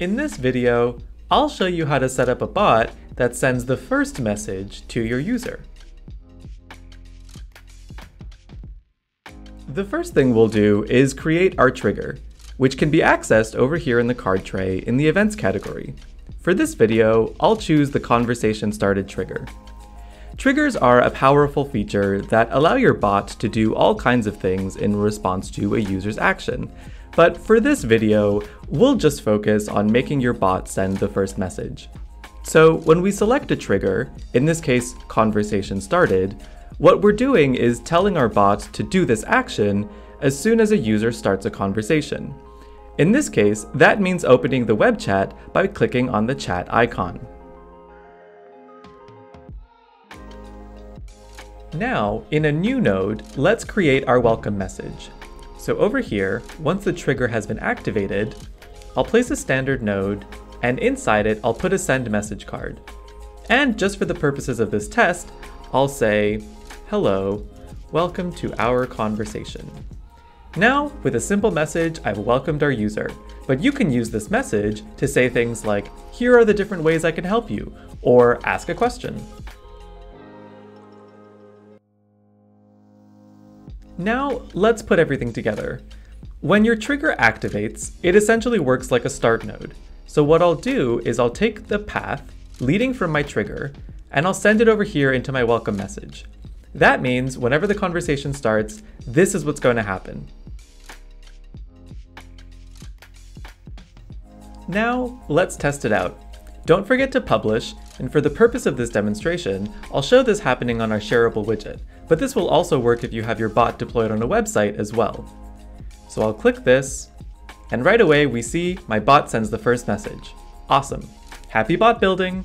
In this video, I'll show you how to set up a bot that sends the first message to your user. The first thing we'll do is create our trigger, which can be accessed over here in the card tray in the events category. For this video, I'll choose the conversation started trigger. Triggers are a powerful feature that allow your bot to do all kinds of things in response to a user's action. But for this video, we'll just focus on making your bot send the first message. So when we select a trigger, in this case conversation started, what we're doing is telling our bot to do this action as soon as a user starts a conversation. In this case, that means opening the web chat by clicking on the chat icon. Now, in a new node, let's create our welcome message. So over here, once the trigger has been activated, I'll place a standard node, and inside it, I'll put a send message card. And just for the purposes of this test, I'll say, hello, welcome to our conversation. Now, with a simple message, I've welcomed our user, but you can use this message to say things like, here are the different ways I can help you, or ask a question. Now, let's put everything together. When your trigger activates, it essentially works like a start node. So what I'll do is I'll take the path leading from my trigger, and I'll send it over here into my welcome message. That means whenever the conversation starts, this is what's going to happen. Now, let's test it out. Don't forget to publish, and for the purpose of this demonstration, I'll show this happening on our shareable widget but this will also work if you have your bot deployed on a website as well. So I'll click this, and right away we see my bot sends the first message. Awesome. Happy bot building!